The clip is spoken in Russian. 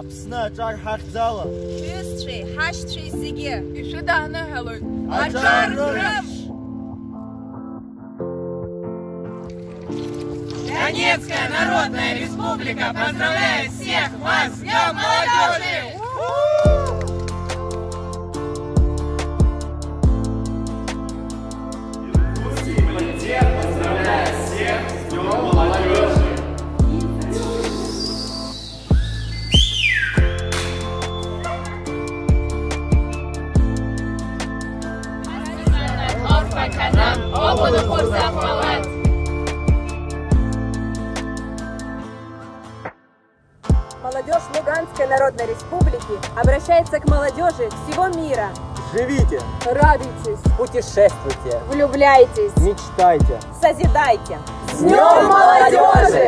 Аԥсны аҿар ҳахьӡала. Ҳҩызцәеи, ҳашьцәеи зегьы. Ишәыдааныҳәалоит. Аҿар рымш! Донецкая Народная Республика поздравляет всех вас с Днем Молодежи! Молодежь Луганской Народной Республики обращается к молодежи всего мира. Живите, Радуйтесь, путешествуйте, влюбляйтесь, мечтайте. созидайте. С Днем молодежи!